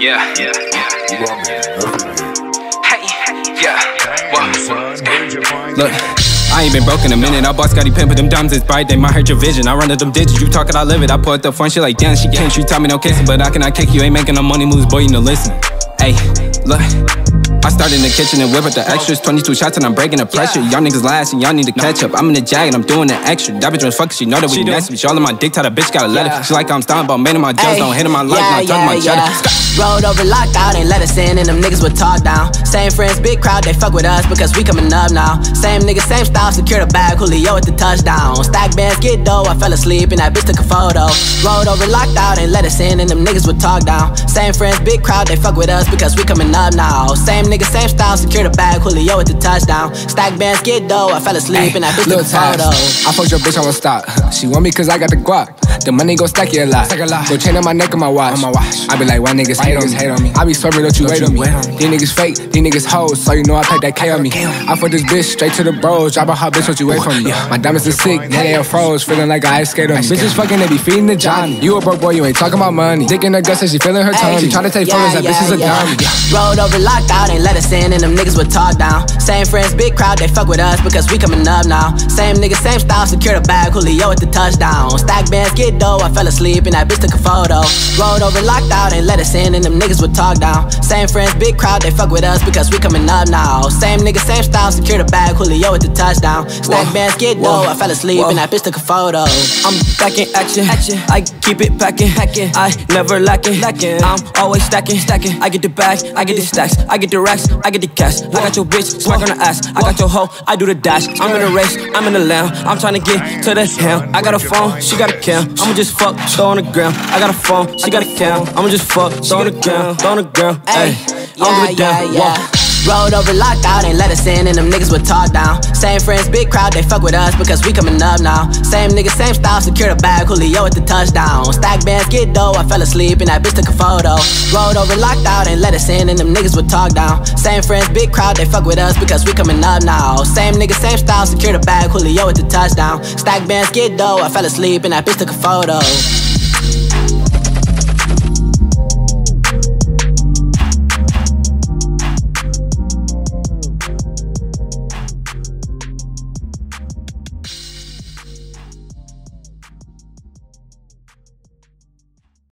Yeah. Yeah. Yeah. Yeah. Look. I ain't been broke in a minute. I bought Scotty Pimp, but them diamonds bright. They might hurt your vision. I run to them digits. You talk it, I live it. I pull up the front, she like, damn, she can't. She taught me no kissing, but I cannot kick you. Ain't making no money moves, boy, you know, listen. Hey, look. I start in the kitchen and whip up the extras. 22 shots and I'm breaking the pressure. Y'all niggas last and y'all need to catch up. I'm in the jag and I'm doing the extra. That bitch was fuck, she know that we next. Bitch, all in my dick, tell that bitch got a letter. She like I'm stalling about man my jokes, don't hit in my life, not talking my cheddar. Rolled over, locked out, ain't let us in, and them niggas would talk down. Same friends, big crowd, they fuck with us because we coming up now. Same niggas, same style, secure the bag, Julio at the touchdown. Stack bands, get dough, I fell asleep, and that bitch took a photo. Rolled over, locked out, ain't let us in, and them niggas would talk down. Same friends, big crowd, they fuck with us because we coming up now. Same niggas, same style, secure the bag, Julio at the touchdown. Stack bands, get dough, I fell asleep, and that bitch took a photo. I fucked your bitch, I'ma stop. She want me cause I got the guap. The money go stack it a lot. Stack a lot. Go chain on my neck and my watch. On my watch. I be like, why niggas Why hate, on me? hate on me? I be swerving, don't you wait on me. These niggas fake, these niggas hoes, so you know I pack that K on me. I fuck this bitch straight to the bros. Drop a hot bitch, don't you wait from me? My diamonds are sick, now they are froze, feeling like I ice skate on me. Bitches fucking, they be feeding the Johnny. You a broke boy, you ain't talking about money. Dick in her gut, says she feeling her tummy. She tryna take photos, that bitch is a dummy. Rolled over, locked out, ain't let us in, and them niggas would talk down. Same friends, big crowd, they fuck with us because we coming up now. Same niggas, same style, secure the bag, Julio at the touchdown. Stack bands, get dough, I fell asleep, and that bitch took a photo. Rolled over, locked out, ain't let us in, and them niggas would talk down. Same friends, big crowd, they fuck with us because we coming up now. Same niggas, same style, secure the bag, Julio with the touchdown. Stack bands, get dough, I fell asleep, and that bitch took a photo. I'm back in action. action. I keep it packing. packing. I never lacking. lacking. I'm always stacking. stacking. I get the bag. I get the stacks. I get the racks. I get the cash. I got your bitch smack on the ass. I got your hoe. I do the dash. I'm in a race. I'm in the lamb. I'm trying to get to the ham. I got a phone. She got a cam. I'ma just fuck. Throw on the ground. I got a phone. She got a cam. I'ma just fuck. Throw on the ground. Throw on the ground. Hey. I don't give a damn. Walk. Rolled over, locked out, ain't let us in, and them niggas would talk down. Same friends, big crowd, they fuck with us because we coming up now. Same niggas, same style, secure the bag, Julio at the touchdown. Stack bands, get dough, I fell asleep, and that bitch took a photo. Rolled over, locked out, ain't let us in, and them niggas would talk down. Same friends, big crowd, they fuck with us because we coming up now. Same niggas, same style, secure the bag, Julio at the touchdown. Stack bands, get dough, I fell asleep, and that bitch took a photo.